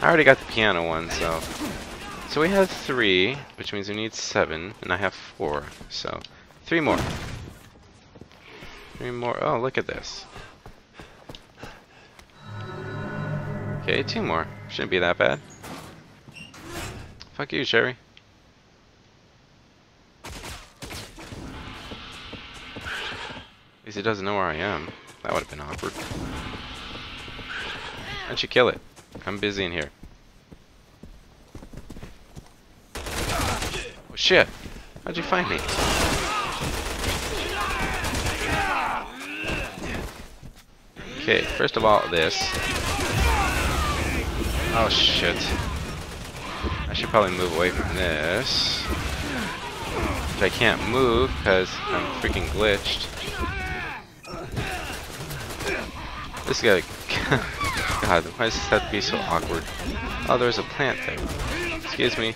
I already got the piano one, so... So we have three, which means we need seven, and I have four, so... Three more. Three more. Oh, look at this. Okay, two more. Shouldn't be that bad. Fuck you, Sherry. At least he doesn't know where I am. That would have been awkward. Why don't you kill it? I'm busy in here. Oh shit! How'd you find me? Okay, first of all, this. Oh shit. I should probably move away from this. I can't move because I'm freaking glitched. This guy. God, why does this have to be so awkward? Oh, there's a plant there. Excuse me.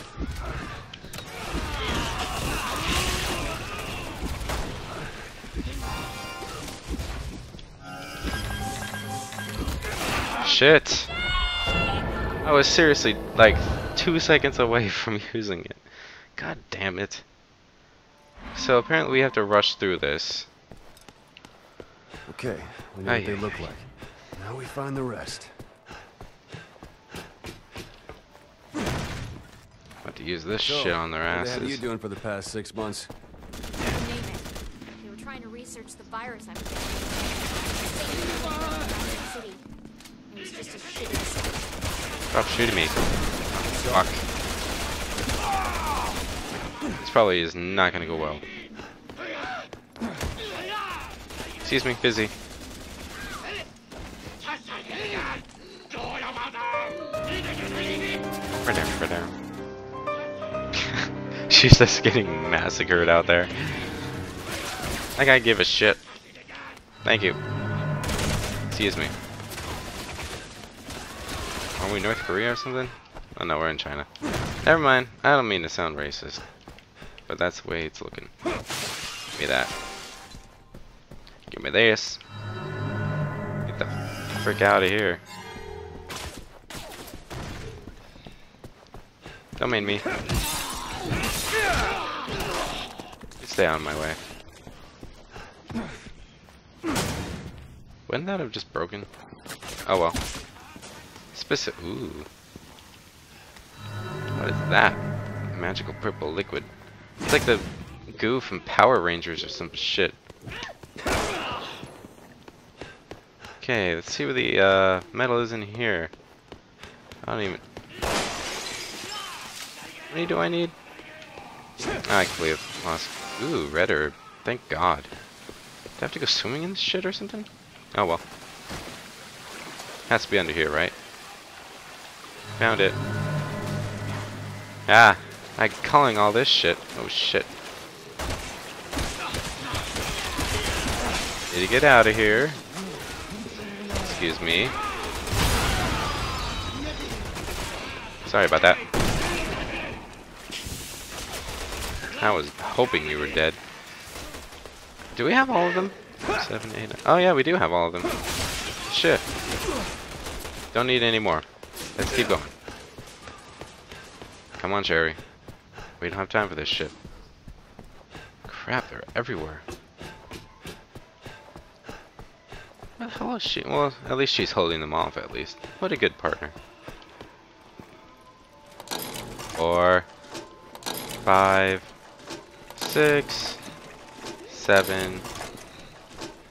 Shit. I was seriously like two seconds away from using it. God damn it. So apparently we have to rush through this. Okay, we know what they look like. Now we find the rest. About to use this So, shit on their asses. what the hell are you asses. doing for the past six months? You name it. They were trying to research the virus I was getting. It was just a shitty. Stop shooting me. Fuck. This probably is not gonna go well. Excuse me, busy. Right there, right there. She's just getting massacred out there. That guy give a shit. Thank you. Excuse me. Are we North Korea or something? Oh no, we're in China. Never mind. I don't mean to sound racist. But that's the way it's looking. Give me that. Give me this. Get the frick out of here. Don't mind me. Stay on my way. Wouldn't that have just broken? Oh well. Specific. Ooh. What is that? Magical purple liquid. It's like the goo from Power Rangers or some shit. Okay, let's see what the uh, metal is in here. I don't even. How many do I need? I completely lost. Ooh, red herb. Thank God. Do I have to go swimming in this shit or something? Oh well. Has to be under here, right? Found it. Ah, I'm calling all this shit. Oh shit. Need to get out of here. Excuse me. Sorry about that. I was hoping you were dead. Do we have all of them? Seven, eight. nine- Oh yeah, we do have all of them. Shit. Don't need any more. Let's keep going. Come on, Sherry. We don't have time for this shit. Crap, they're everywhere. What the hell is she? Well, at least she's holding them off, at least. What a good partner. Four, five, six, seven,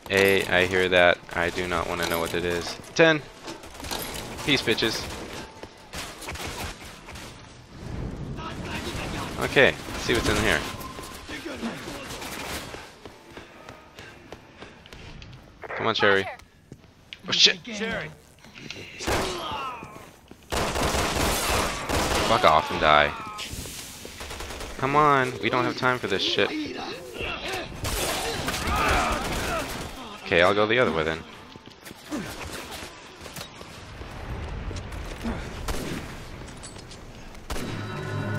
eight. I hear that. I do not want to know what it is. Ten. Peace, bitches. Okay, let's see what's in here. Come on, Sherry. Oh shit! Sherry. Fuck off and die. Come on, we don't have time for this shit. Okay, I'll go the other way then.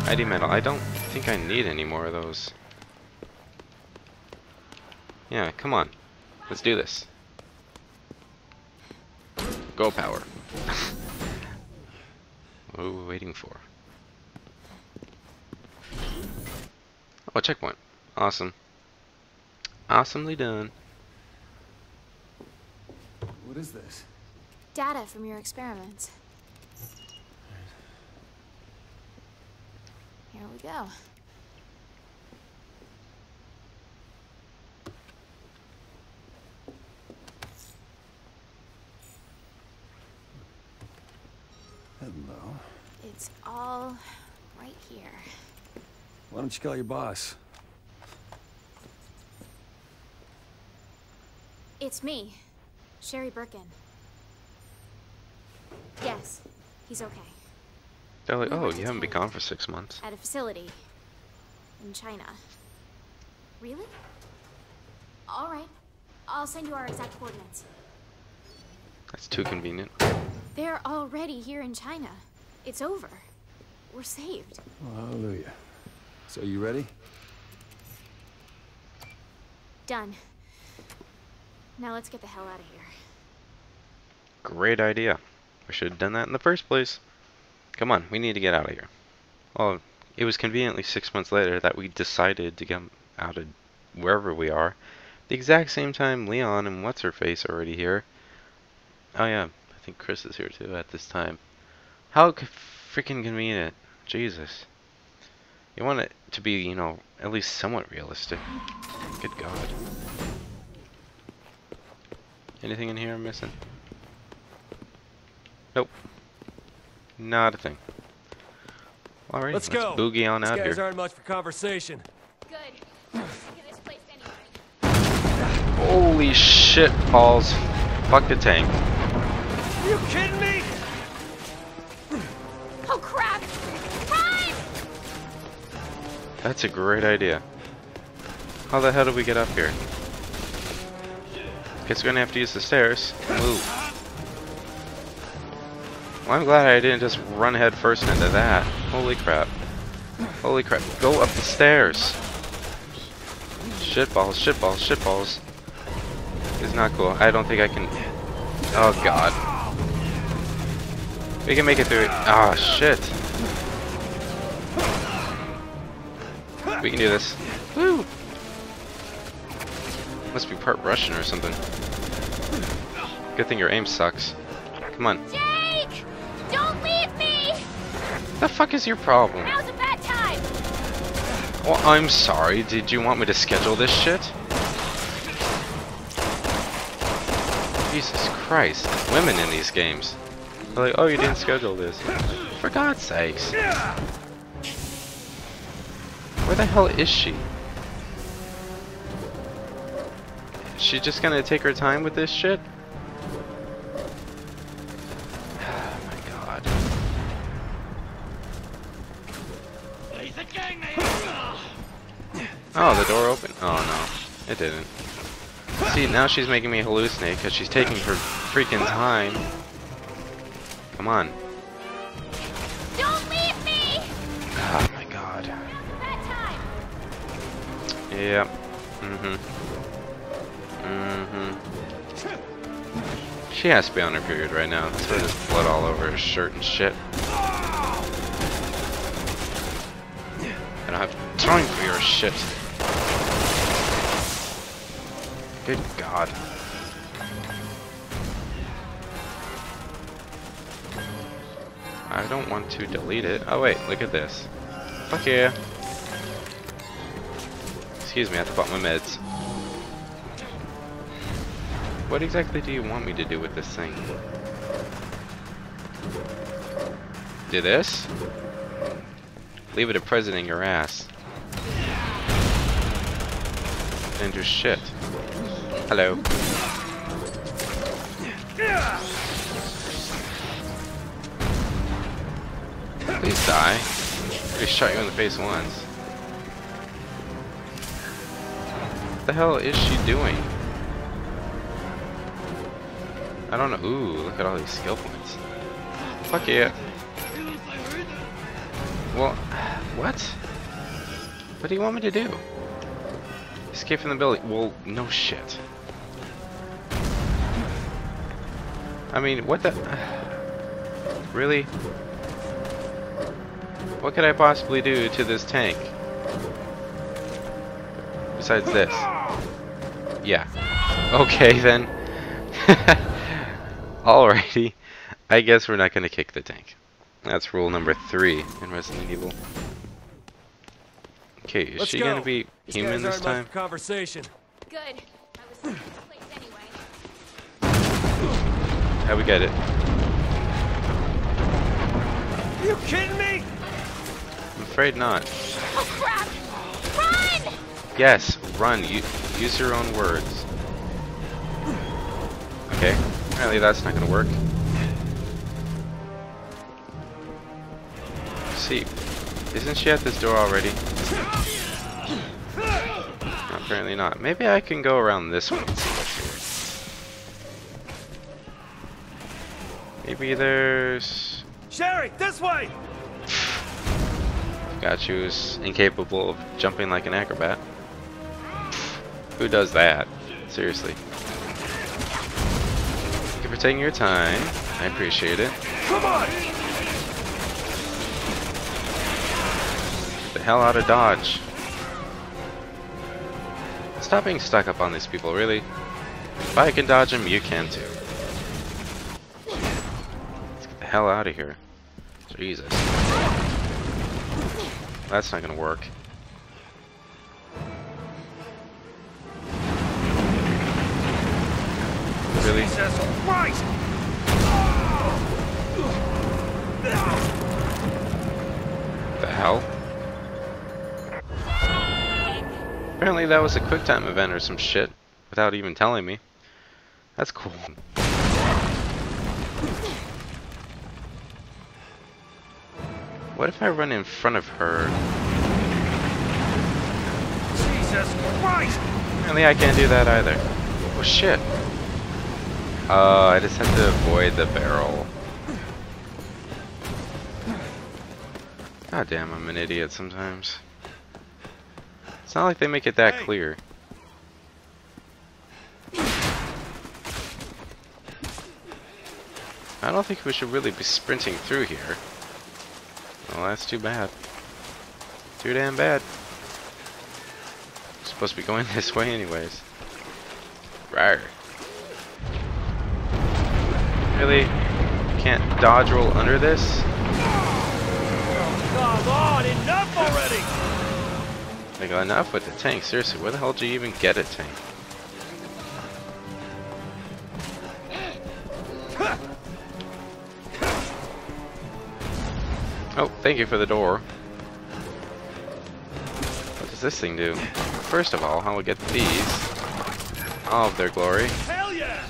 ID metal. I don't think I need any more of those. Yeah, come on. Let's do this. Go power. What are we waiting for? Oh, a checkpoint. Awesome. Awesomely done. What is this? Data from your experiments. Here we go. Hello. It's all right here. Why don't you call your boss? It's me, Sherry Birkin. Yes, he's okay. They're like, We oh, you haven't been gone for six months. At a facility in China. Really? All right. I'll send you our exact coordinates. That's too convenient. They're already here in China. It's over. We're saved. Oh, hallelujah. So you ready? Done. Now let's get the hell out of here. Great idea. We should have done that in the first place. Come on, we need to get out of here. Well, it was conveniently six months later that we decided to get out of wherever we are. The exact same time Leon and What's Her Face are already here. Oh yeah, I think Chris is here too at this time. How c- freaking convenient. Jesus. You want it to be, you know, at least somewhat realistic. Good God. Anything in here I'm missing? Nope. Not a thing. Alright, Let's go. boogie on These out guys here. aren't much for conversation. Good. This place anyway. Holy shit balls. Fuck the tank. Are you kidding me? That's a great idea. How the hell do we get up here? Guess we're gonna have to use the stairs. Move. Well, I'm glad I didn't just run head first into that. Holy crap. Holy crap. Go up the stairs. Shitballs, shitballs, shitballs. It's not cool. I don't think I can... Oh god. We can make it through it. Ah, shit. We can do this. Woo! Must be part Russian or something. Good thing your aim sucks. Come on. Jake! Don't leave me! The fuck is your problem? Now's a bad time! Well, I'm sorry. Did you want me to schedule this shit? Jesus Christ. Women in these games. They're like, oh, you didn't schedule this. For God's sakes. Where the hell is she? Is she just gonna take her time with this shit? Oh my god. Oh, the door opened. Oh no, it didn't. See, now she's making me hallucinate because she's taking her freaking time. Come on. Yep. Mm-hmm. Mm-hmm. She has to be on her period right now. That's why there's blood all over her shirt and shit. I don't have time for your shit. Good God. I don't want to delete it. Oh wait, look at this. Fuck yeah. Excuse me, I have to pop my meds. What exactly do you want me to do with this thing? Do this? Leave it a present in your ass. And do shit. Hello. Please die. I shot you in the face once. What the hell is she doing? I don't know. Ooh, look at all these skill points. Fuck yeah. Well, what? What do you want me to do? Escape from the building. Well, no shit. I mean, what the... Really? What could I possibly do to this tank? Besides this. Yeah. Okay then. Alrighty. I guess we're not gonna kick the tank. That's rule number three in Resident Evil. Okay, is Let's she go. gonna be These human guys this aren't much time? conversation. Good. I was in this place anyway. How we get it? Are you kidding me? I'm afraid not. Oh crap! Yes, run. You, use your own words. Okay, apparently that's not gonna work. See, isn't she at this door already? No, apparently not. Maybe I can go around this way and see what's here. Maybe there's... Sherry, this way! God, she was incapable of jumping like an acrobat. Who does that? Seriously. Thank you for taking your time. I appreciate it. Come on! Get the hell out of Dodge. Stop being stuck up on these people, really. If I can dodge them, you can too. Let's get the hell out of here. Jesus. That's not gonna work. Really? Jesus Christ! The hell? Apparently that was a quick time event or some shit without even telling me. That's cool. What if I run in front of her? Jesus Christ! Apparently I can't do that either. Oh shit. Uh, I just have to avoid the barrel. God damn, I'm an idiot sometimes. It's not like they make it that Hey. clear. I don't think we should really be sprinting through here. Well, that's too bad. Too damn bad. Supposed to be going this way anyways. Rawr. Really? Can't dodge roll under this? Come on, enough already! Like enough with the tank. Seriously, where the hell do you even get a tank? Oh, thank you for the door. What does this thing do? First of all, how will get these? All of their glory. Hell yeah!